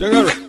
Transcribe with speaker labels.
Speaker 1: Llegaron.